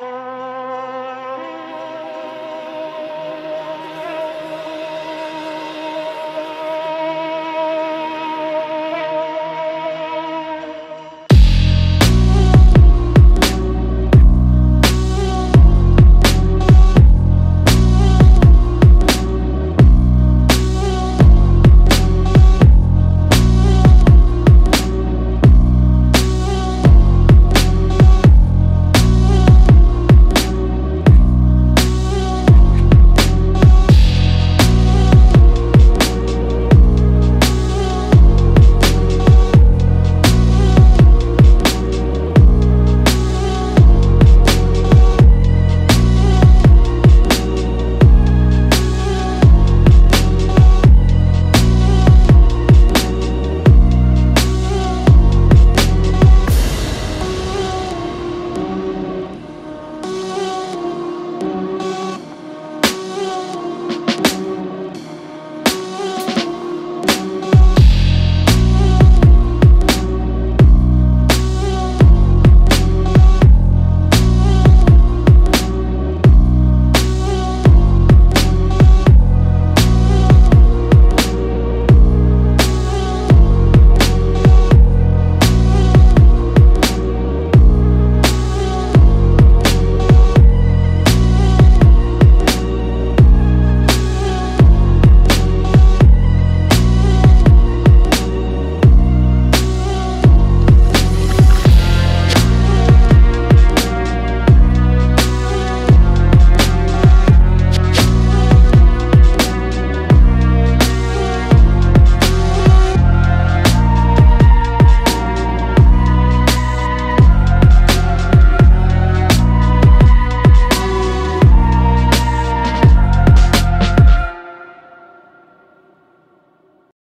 Oh.